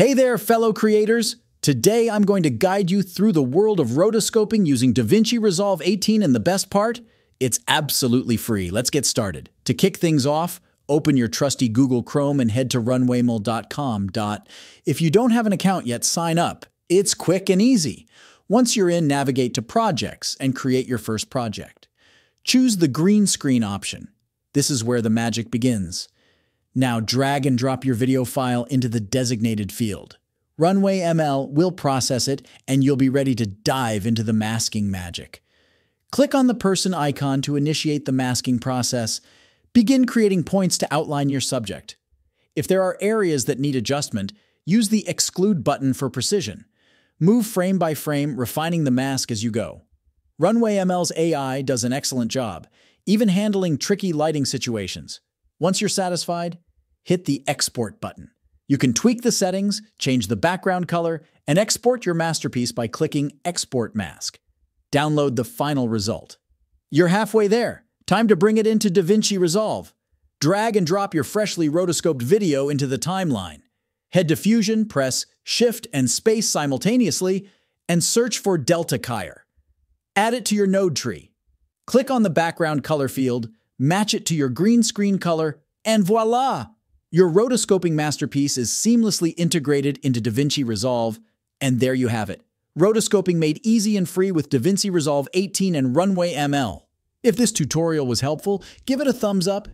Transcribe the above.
Hey there, fellow creators! Today I'm going to guide you through the world of rotoscoping using DaVinci Resolve 18 and the best part? It's absolutely free. Let's get started. To kick things off, open your trusty Google Chrome and head to runwayml.com. If you don't have an account yet, sign up. It's quick and easy. Once you're in, navigate to Projects and create your first project. Choose the green screen option. This is where the magic begins. Now drag and drop your video file into the designated field. Runway ML will process it and you'll be ready to dive into the masking magic. Click on the person icon to initiate the masking process. Begin creating points to outline your subject. If there are areas that need adjustment, use the Exclude button for precision. Move frame by frame, refining the mask as you go. Runway ML's AI does an excellent job, even handling tricky lighting situations. Once you're satisfied, hit the Export button. You can tweak the settings, change the background color, and export your masterpiece by clicking Export Mask. Download the final result. You're halfway there. Time to bring it into DaVinci Resolve. Drag and drop your freshly rotoscoped video into the timeline. Head to Fusion, press Shift and Space simultaneously, and search for Delta Keyer. Add it to your node tree. Click on the background color field, match it to your green screen color, and voila! Your rotoscoping masterpiece is seamlessly integrated into DaVinci Resolve, and there you have it. Rotoscoping made easy and free with DaVinci Resolve 18 and Runway ML. If this tutorial was helpful, give it a thumbs up,